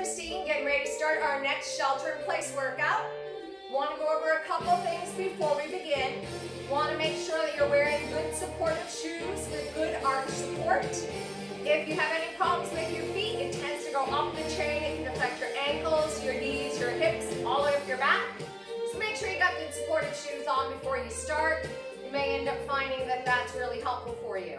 Christine, getting ready to start our next shelter-in-place workout. Want to go over a couple things before we begin. Want to make sure that you're wearing good supportive shoes with good arch support. If you have any problems with your feet, it tends to go up the chain. It can affect your ankles, your knees, your hips, all over your back. So make sure you got good supportive shoes on before you start. You may end up finding that that's really helpful for you.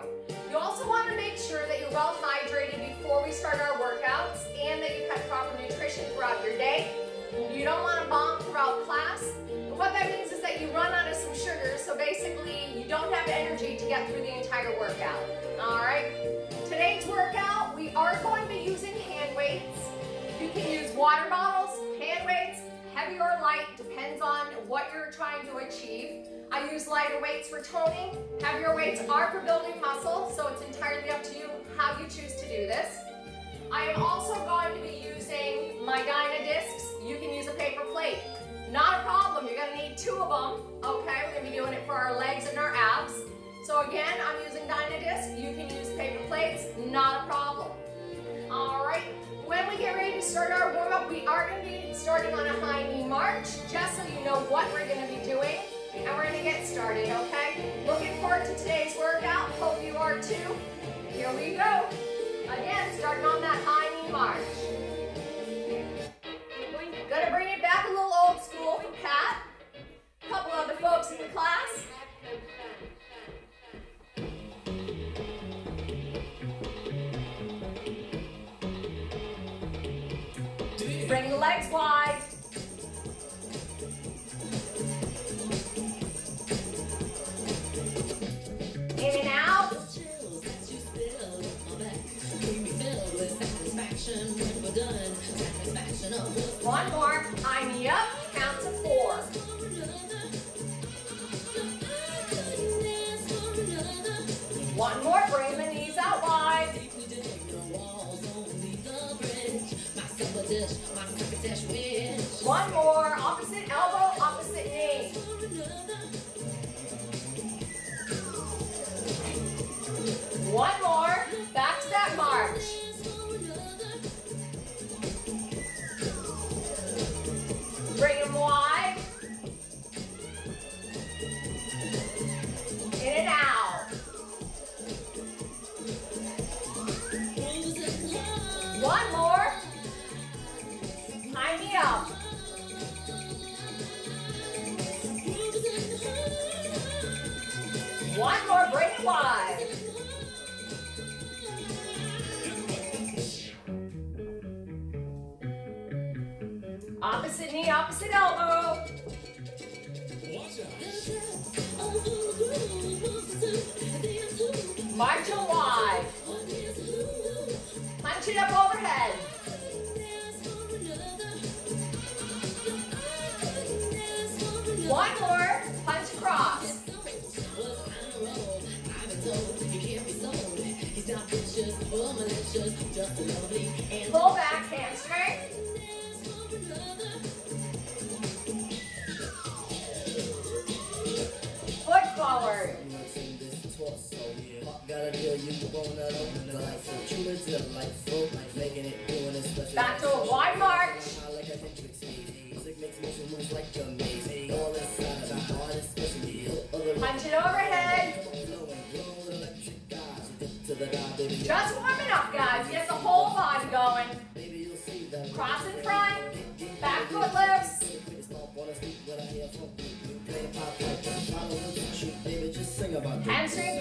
You also want to make sure that you're well hydrated before we start our workouts and that you've had proper nutrition throughout your day. You don't want to bomb throughout class. What that means is that you run out of some sugar, so basically you don't have energy to get through the entire workout. All right? Today's workout, we are going to be using hand weights. You can use water bottles, hand weights, heavy or light, depends on what you're trying to achieve. I use lighter weights for toning. Heavier weights are for building muscle, so it's entirely up to you how you choose to do this. I am also going to be using my Dyna discs. You can use a paper plate. Not a problem, you're gonna need two of them, okay? We're gonna be doing it for our legs and our abs. So again, I'm using Dyna discs. You can use paper plates, not a problem. All right, when we get ready to start our warm-up, we are gonna be starting on a high knee march, just so you know what we're gonna be doing. And we're gonna get started, okay? Looking forward to today's workout. Hope you are too. Here we go. Again, starting on that high knee march. Gonna bring it back a little old school for Pat. A couple other folks in the class. Bring Pull back, hamstring. Foot forward. Back to a wide march. Punch it overhead. Just Hamstring pull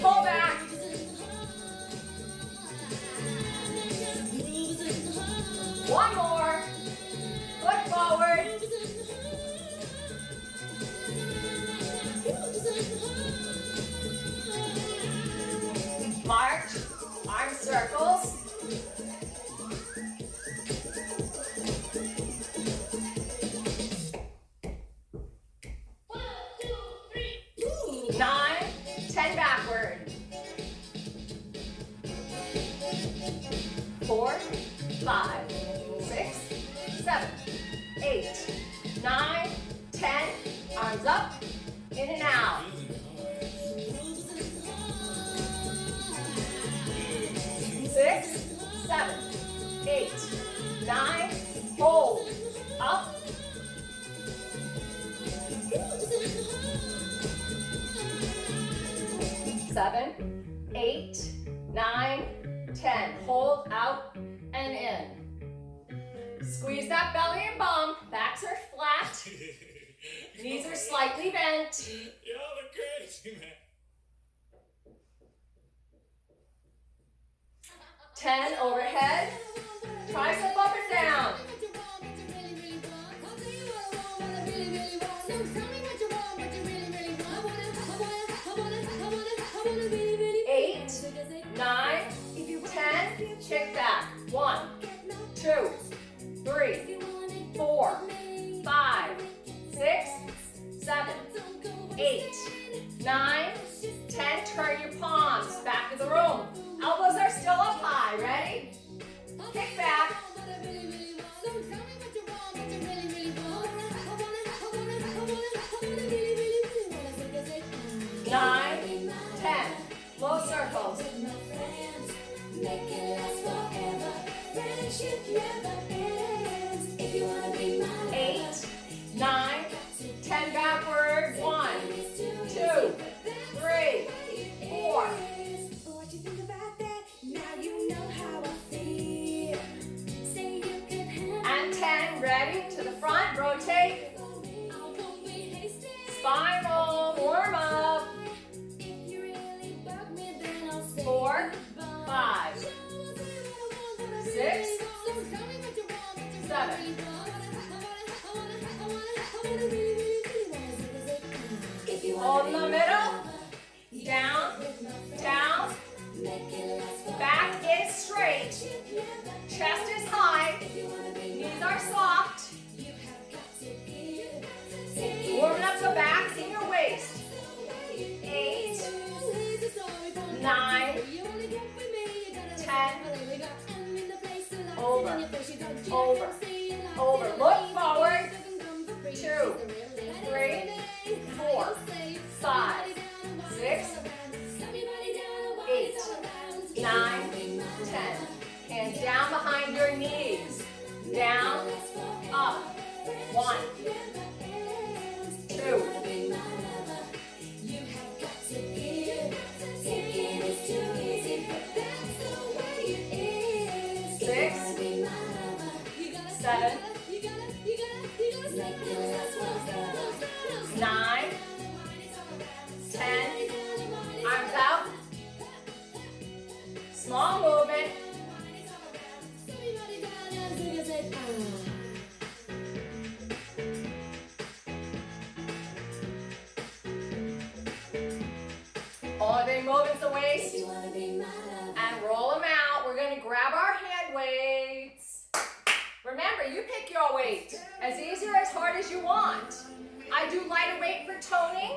I do lighter weight for toning,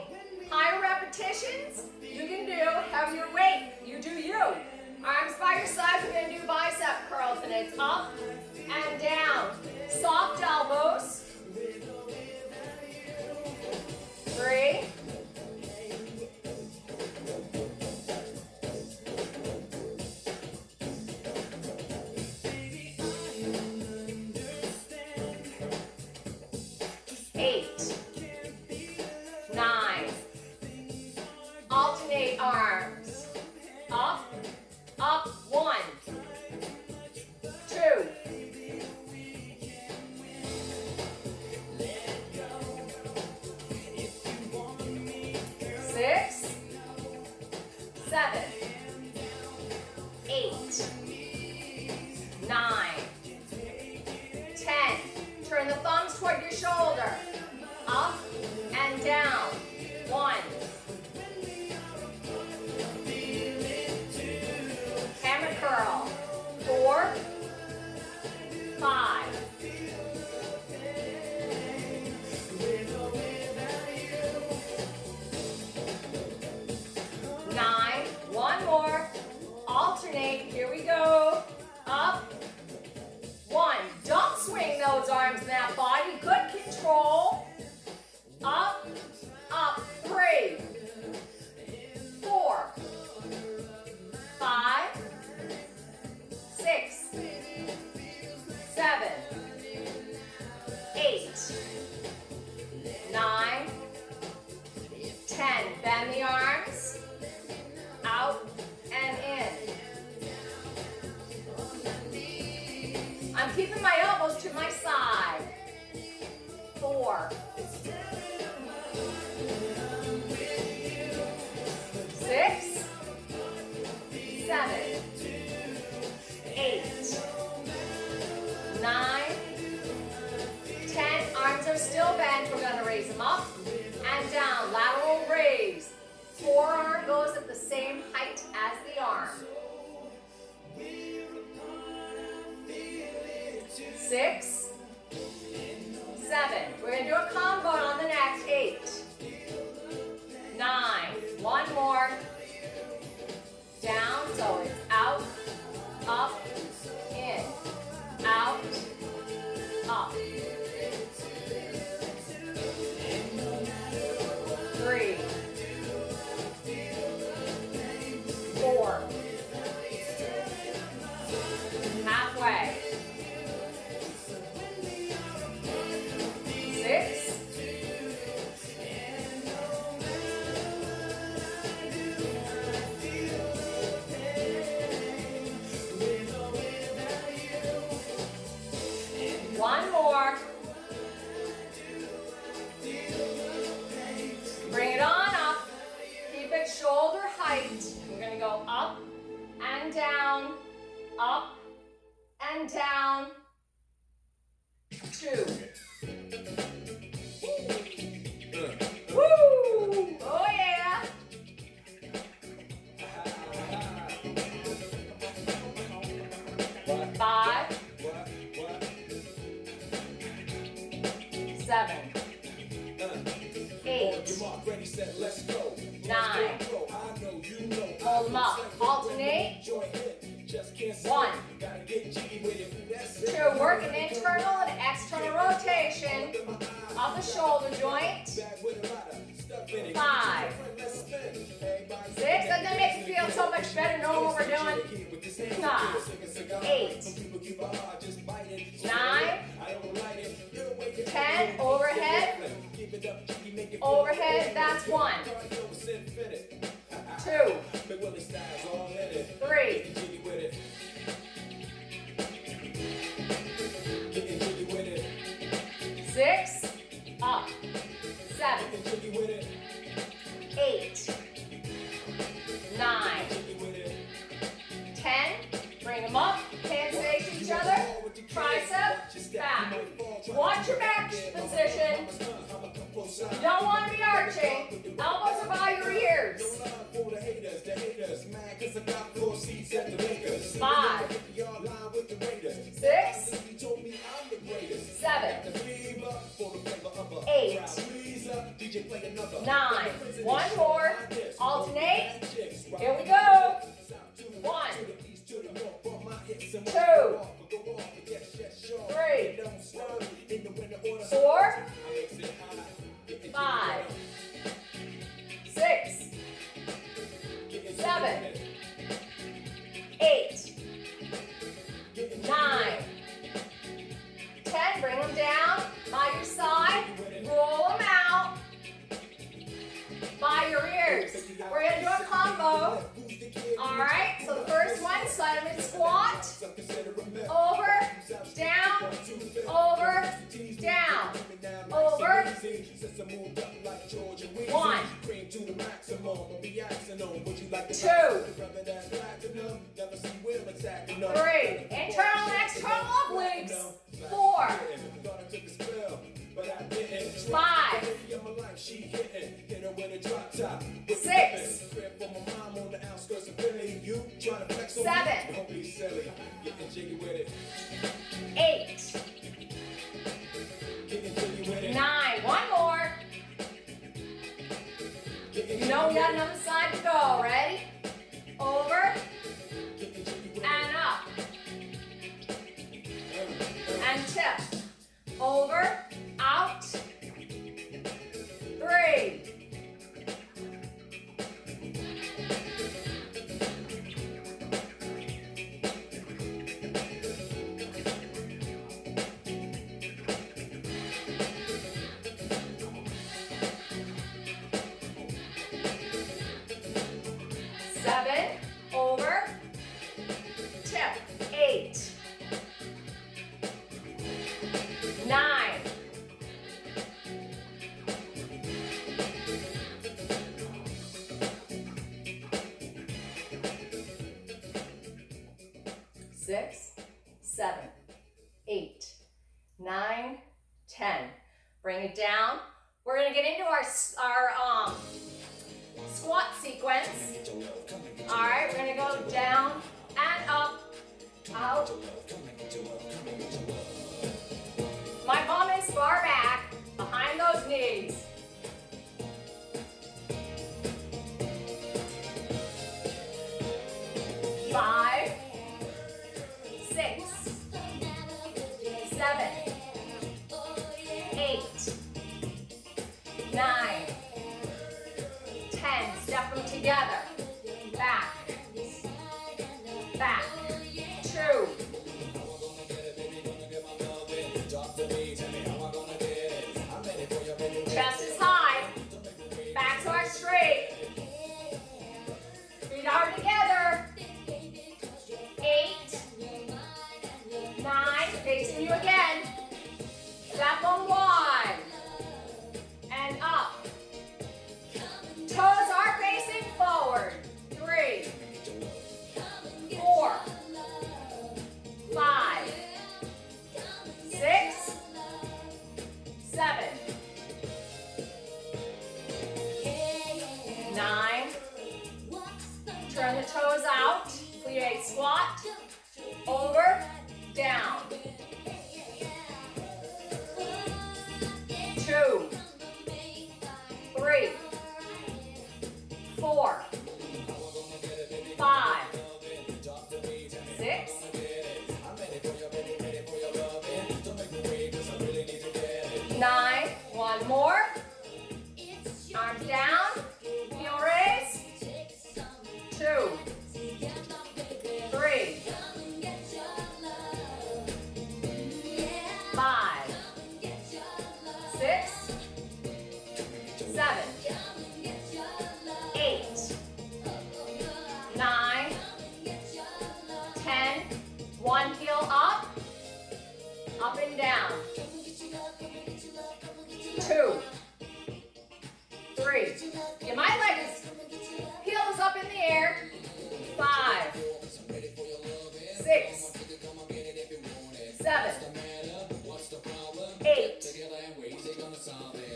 higher repetitions. You can do heavier weight. You do you. Arms by your side, we're gonna do bicep curls and it's up and down. Soft elbows. Three, Overhead. That's one. Two, three, six, up, seven, back. Watch your back position. You don't want to be arching. Elbows are by your ears. Five, six, seven, eight, nine. One more. Alternate. Here we go. One, two, three, four, five, six, seven, eight, nine, ten. Bring them down by your side. Roll them out by your ears. Over, down, over, down, over. One, two, three. Internal external obliques. Four, five, six, seven, eight, nine. One more. You know we got another side to go. Ready? Over and up and tip. Over, out. Three.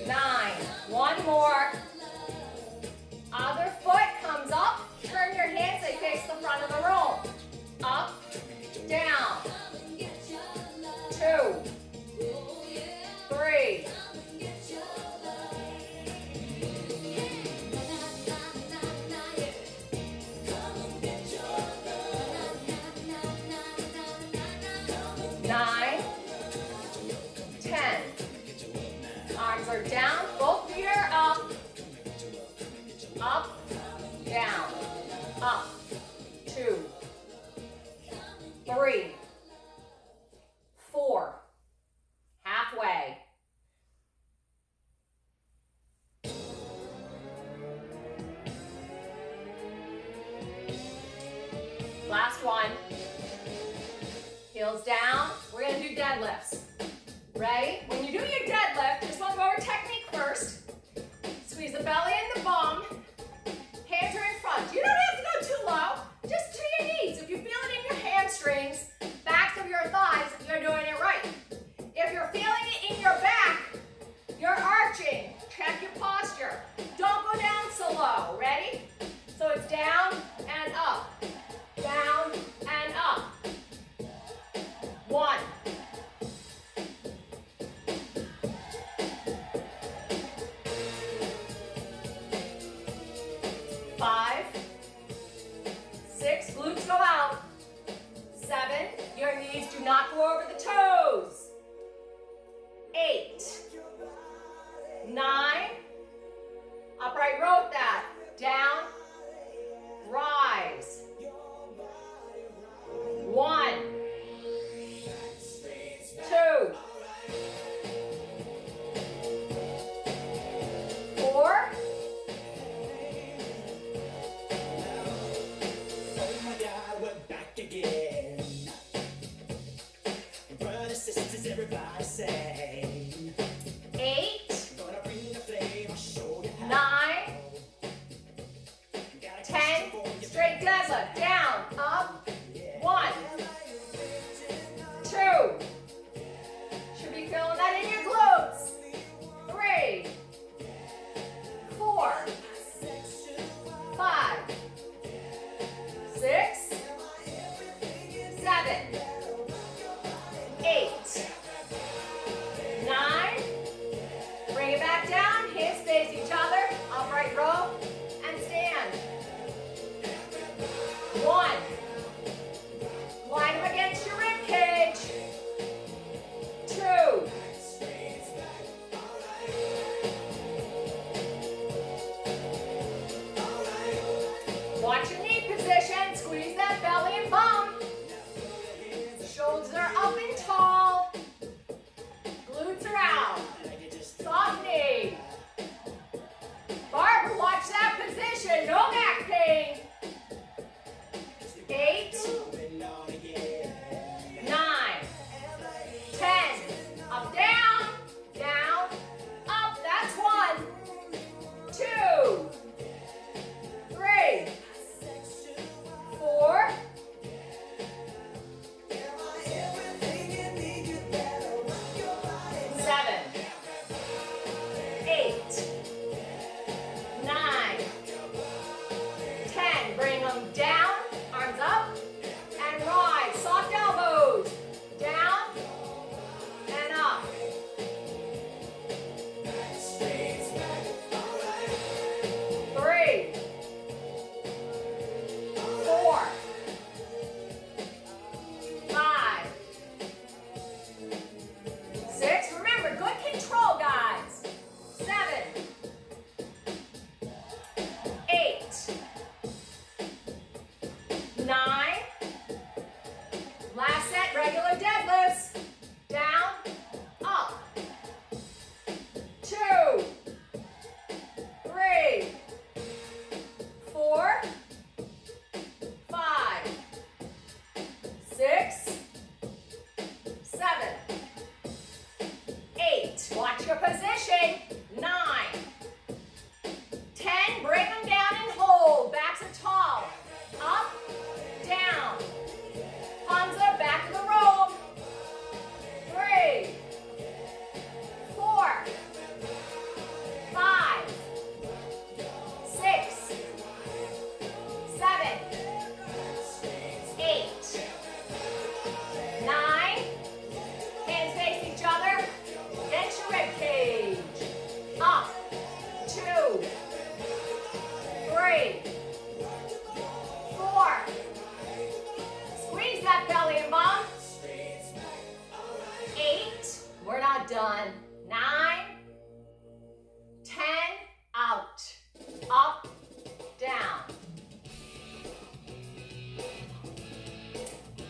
Nine, one more,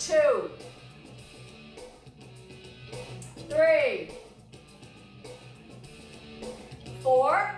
two, three, four,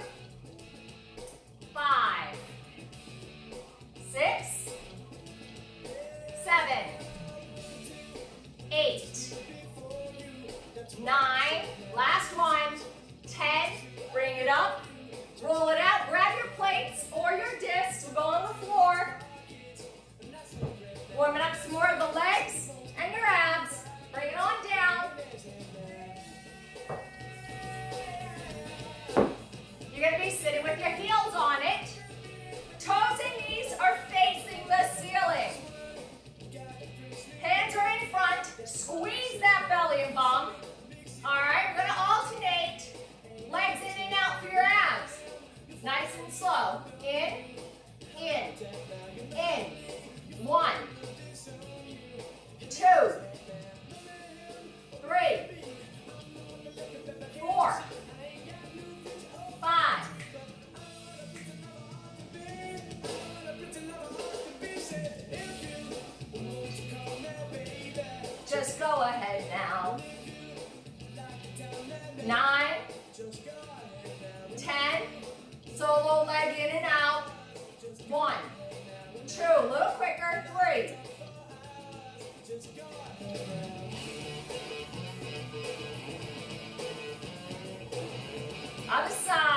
nine, ten. Solo leg in and out. One, two, a little quicker, three. Other side.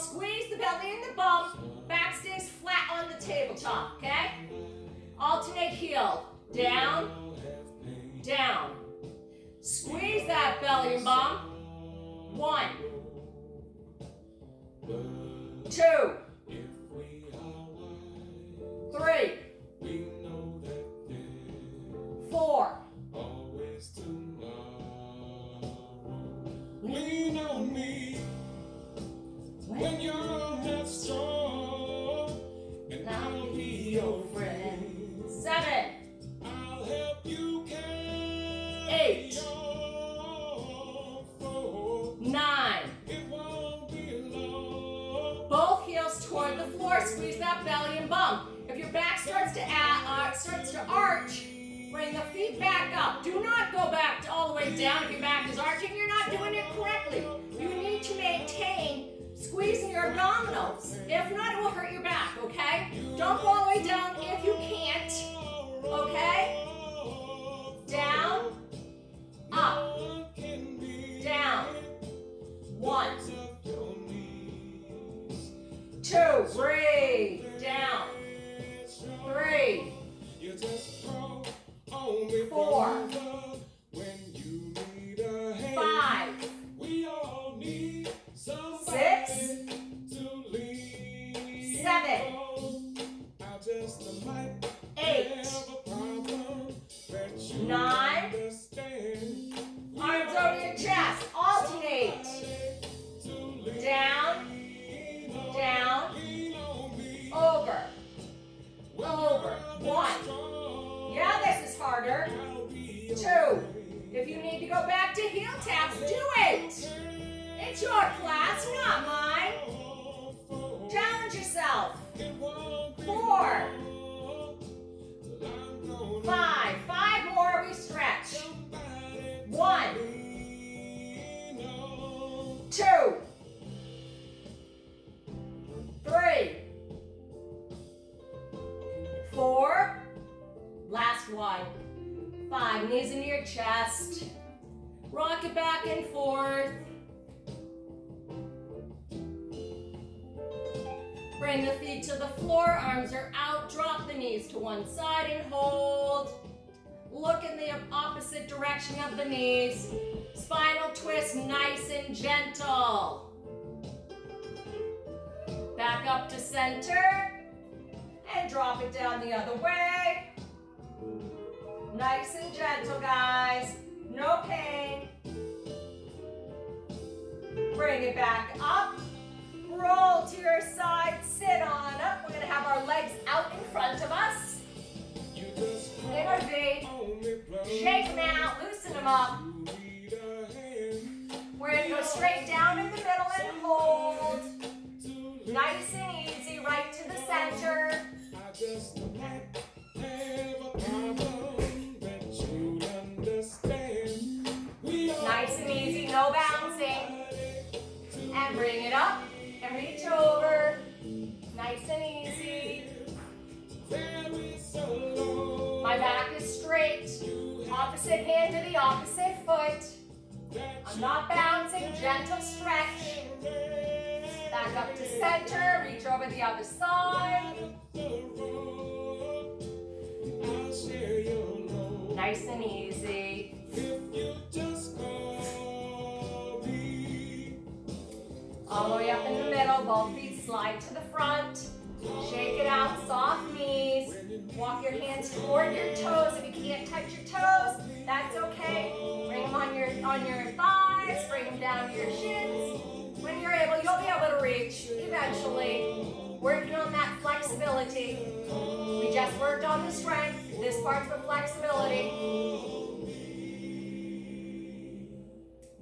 Squeeze the belly and the bum. Back stays flat on the tabletop, okay? Alternate heel. Down, down. Squeeze that belly and bum. One, two, three, four, Lean on me when you're headstrong, and I'll be your friend. seven, I'll help you carry Eight. your foe. nine. It won't be long. Both heels toward the floor. Squeeze that belly and bum. If your back starts to add, uh, starts to arch, bring the feet back up. Do not go back to all the way down. If your back is arching, you're not doing it correctly. You need to maintain squeezing your abdominals. If not, it will hurt your back, okay? Don't go all the way down if you can't, okay? Down, up, down. One, two, breathe, down. Three, Four. Center and drop it down the other way. Nice and gentle, guys. No pain. Bring it back up. Roll to your side, sit on up. We're gonna have our legs out in front of us. On Shake them out, loosen them up. We're gonna go straight down in the middle and hold. Nice and easy, right to the center. I just might have a problem that you'd understand. We are Nice and easy, no bouncing. And bring it up and reach over. Nice and easy. very so long My back is straight. Opposite hand to the opposite foot. I'm not bouncing, gentle stretch. Back up to center, reach over the other side. Nice and easy. All the way up in the middle, both feet slide to the front. Shake it out, soft knees. Walk your hands toward your toes. If you can't touch your toes, that's okay. Bring them on your on your thighs, bring them down to your shins. Able to reach eventually. Working on that flexibility. We just worked on the strength. This part's the flexibility.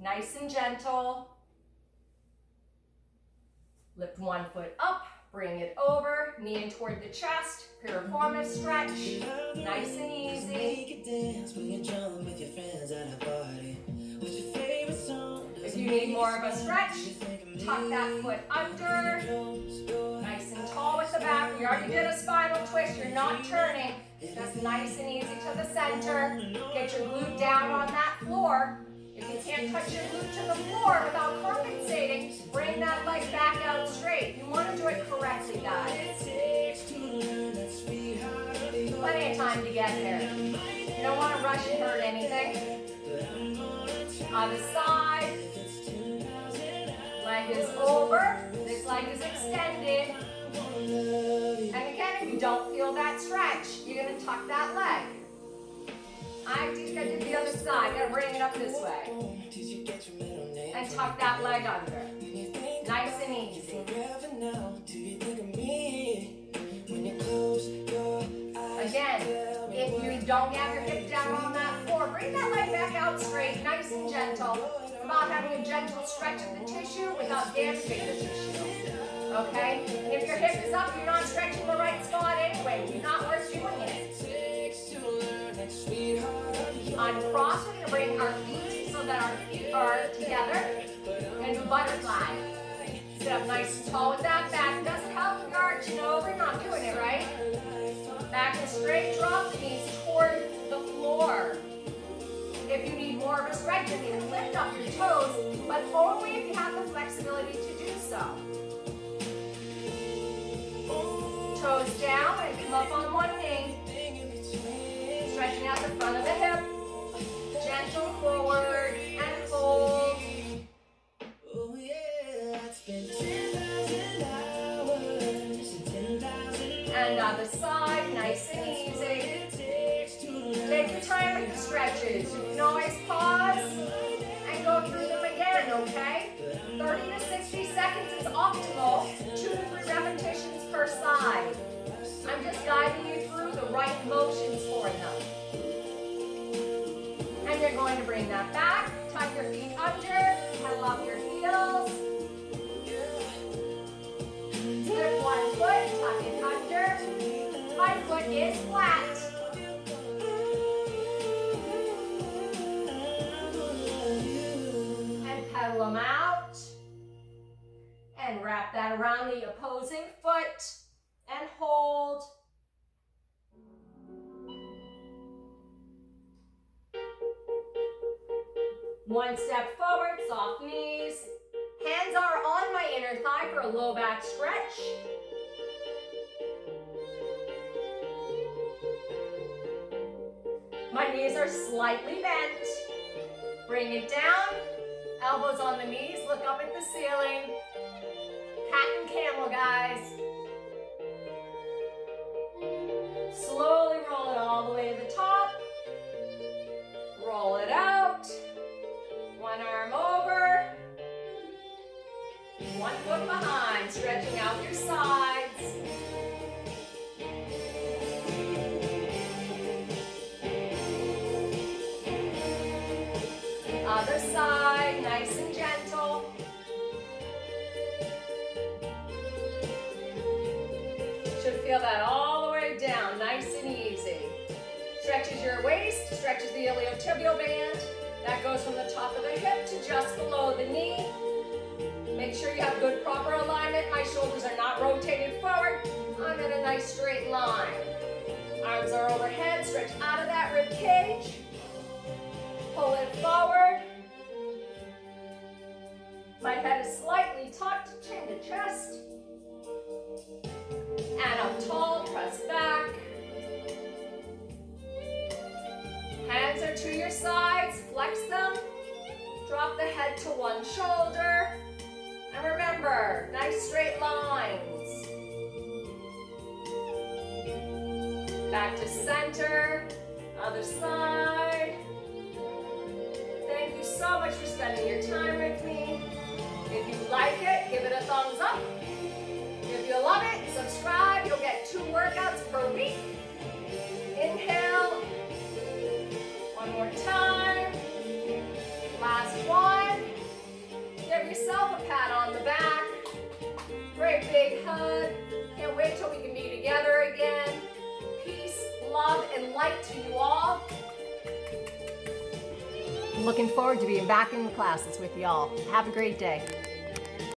Nice and gentle. Lift one foot up, bring it over, knee in toward the chest, piriformis stretch, nice and easy. You need more of a stretch, tuck that foot under, nice and tall with the back. We already did a spinal twist, you're not turning. Just nice and easy to the center. Get your glute down on that floor. If you can't touch your glute to the floor without compensating, bring that leg back out straight. You want to do it correctly, guys. Plenty of time to get there. You don't want to rush and hurt anything. On the side. Leg is over. This leg is extended. And again, if you don't feel that stretch, you're to tuck that leg. I think I the other side. Gotta bring it up this way. And tuck that leg under. Nice and easy. Again, if you don't have your hip down on that floor, bring that leg back out straight, nice and gentle. About having a gentle stretch of the tissue without damaging the tissue. Okay? If your hip is up, you're not stretching the right spot anyway. You're not worth doing it. Uncross, we're gonna bring our feet so that our feet are together. We're do butterfly. Sit up nice and tall with that back. Doesn't help if you're arching over, you're not doing it right. Back and straight, drop the knees toward the floor. If you need more of a stretch, you can lift up your toes, but only if you have the flexibility to do so. Toes down and come up on one knee. Stretching out the front of the hip. Gentle forward and hold. And other side, nice and easy. Time stretches. You can always pause and go through them again, okay? 30 to 60 seconds is optimal. Two to three repetitions per side. I'm just guiding you through the right motions for them. And you're going to bring that back, tuck your feet under, pedal up your heels. Lift one foot, tuck it under. My foot is flat. Around the opposing foot. And hold. One step forward, soft knees. Hands are on my inner thigh for a low back stretch. My knees are slightly bent. Bring it down. Elbows on the knees, look up at the ceiling. Cat and camel, guys. Slowly roll it all the way to the top. Roll it out. One arm over. One foot behind, stretching out your sides. Stretches your waist, stretches the iliotibial band. That goes from the top of the hip to just below the knee. Make sure you have good proper alignment. My shoulders are not rotated forward. I'm in a nice straight line. Arms are overhead, stretch out of that rib cage. Pull it forward. My head is slightly tucked, chin to chest. And up tall, press back. Hands are to your sides, flex them. Drop the head to one shoulder. And remember, nice straight lines. Back to center, other side. Thank you so much for spending your time with me. If you like it, give it a thumbs up. If you love it, subscribe. You'll get two workouts per week. Inhale. One more time. Last one. Give yourself a pat on the back. Great big hug. Can't wait till we can be together again. Peace, love, and light to you all. Looking forward to being back in the classes with y'all. Have a great day.